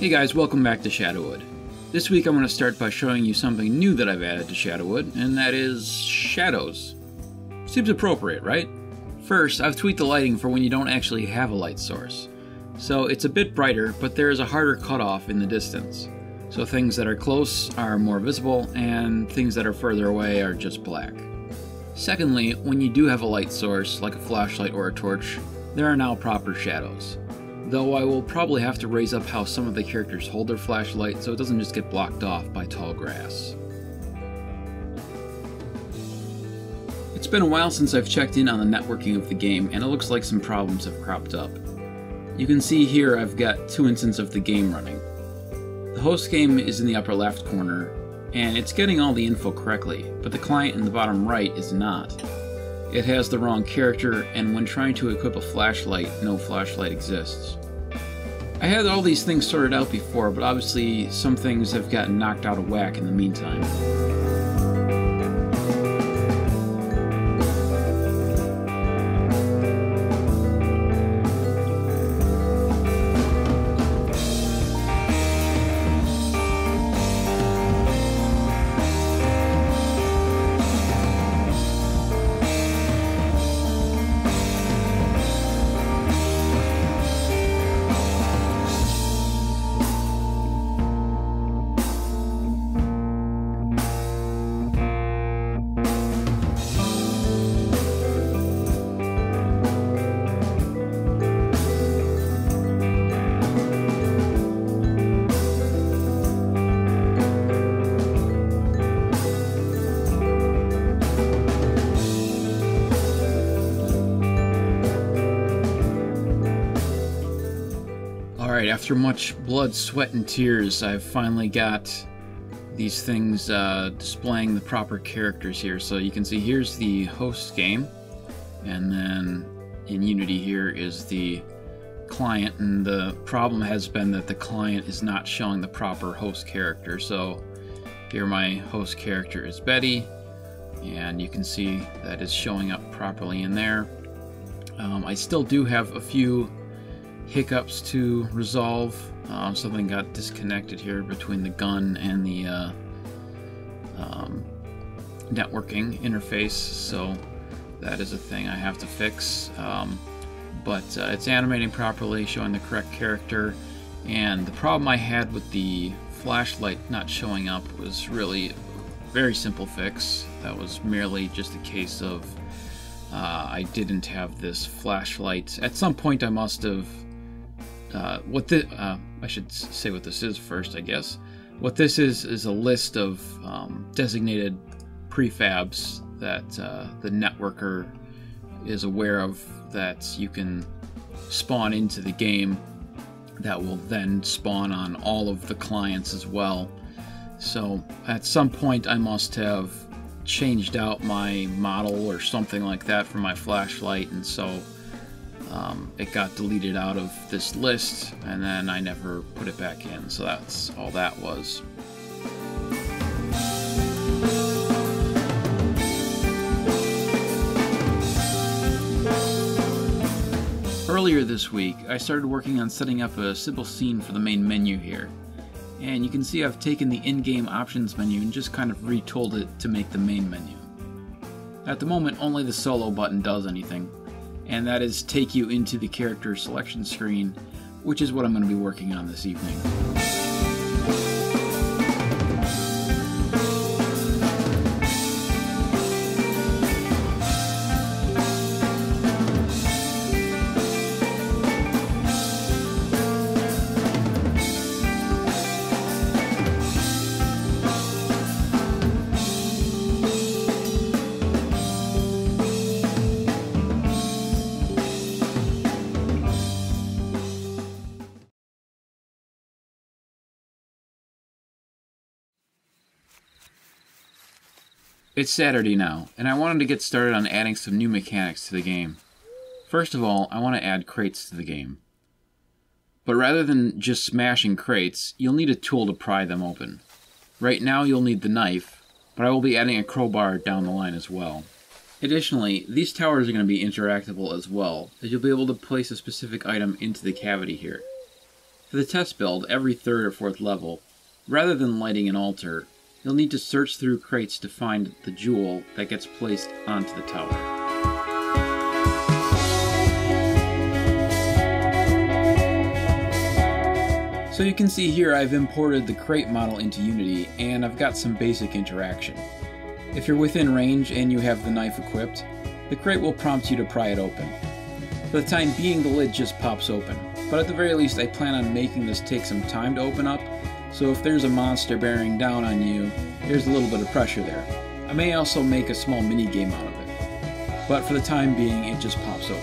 Hey guys, welcome back to Shadowwood. This week I'm going to start by showing you something new that I've added to Shadowwood, and that is shadows. Seems appropriate, right? First, I've tweaked the lighting for when you don't actually have a light source. So it's a bit brighter, but there is a harder cutoff in the distance. So things that are close are more visible, and things that are further away are just black. Secondly, when you do have a light source, like a flashlight or a torch, there are now proper shadows though I will probably have to raise up how some of the characters hold their flashlight so it doesn't just get blocked off by tall grass. It's been a while since I've checked in on the networking of the game, and it looks like some problems have cropped up. You can see here I've got two instances of the game running. The host game is in the upper left corner, and it's getting all the info correctly, but the client in the bottom right is not. It has the wrong character, and when trying to equip a flashlight, no flashlight exists. I had all these things sorted out before, but obviously some things have gotten knocked out of whack in the meantime. After much blood, sweat, and tears, I've finally got these things uh, displaying the proper characters here. So you can see here's the host game, and then in Unity here is the client, and the problem has been that the client is not showing the proper host character. So here my host character is Betty, and you can see that is showing up properly in there. Um, I still do have a few hiccups to resolve. Um, something got disconnected here between the gun and the uh, um, networking interface, so that is a thing I have to fix. Um, but uh, it's animating properly, showing the correct character, and the problem I had with the flashlight not showing up was really a very simple fix. That was merely just a case of uh, I didn't have this flashlight. At some point, I must have uh, what the uh, I should say what this is first, I guess. What this is is a list of um, designated prefabs that uh, the networker is aware of that you can spawn into the game that will then spawn on all of the clients as well. So at some point I must have changed out my model or something like that for my flashlight and so um, it got deleted out of this list and then I never put it back in so that's all that was Earlier this week, I started working on setting up a simple scene for the main menu here. And you can see I've taken the in-game options menu and just kind of retooled it to make the main menu. At the moment, only the solo button does anything, and that is take you into the character selection screen, which is what I'm going to be working on this evening. It's Saturday now, and I wanted to get started on adding some new mechanics to the game. First of all, I want to add crates to the game. But rather than just smashing crates, you'll need a tool to pry them open. Right now you'll need the knife, but I will be adding a crowbar down the line as well. Additionally, these towers are going to be interactable as well, as you'll be able to place a specific item into the cavity here. For the test build, every third or fourth level, rather than lighting an altar, you'll need to search through crates to find the jewel that gets placed onto the tower. So you can see here I've imported the crate model into Unity and I've got some basic interaction. If you're within range and you have the knife equipped, the crate will prompt you to pry it open. For the time being, the lid just pops open, but at the very least I plan on making this take some time to open up, so if there's a monster bearing down on you, there's a little bit of pressure there. I may also make a small mini game out of it, but for the time being it just pops open.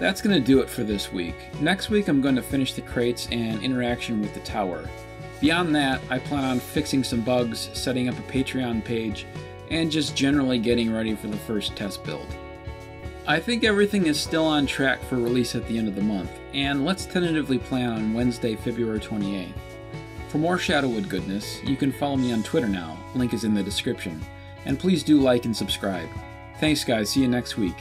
That's going to do it for this week. Next week I'm going to finish the crates and interaction with the tower. Beyond that, I plan on fixing some bugs, setting up a Patreon page, and just generally getting ready for the first test build. I think everything is still on track for release at the end of the month, and let's tentatively plan on Wednesday, February 28th. For more Shadowwood goodness, you can follow me on Twitter now, link is in the description, and please do like and subscribe. Thanks guys, see you next week.